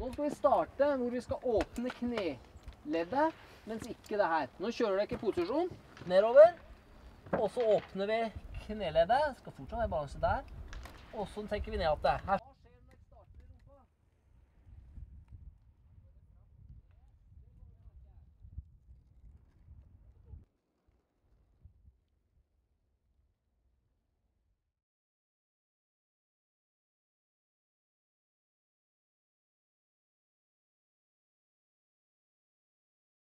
Nå skal vi starte hvor vi skal åpne kneleddet, mens ikke det her. Nå kjører dere i posisjon nedover, og så åpner vi kneleddet. Skal fortsatt være balanse der. Og så trekker vi ned igjen. Her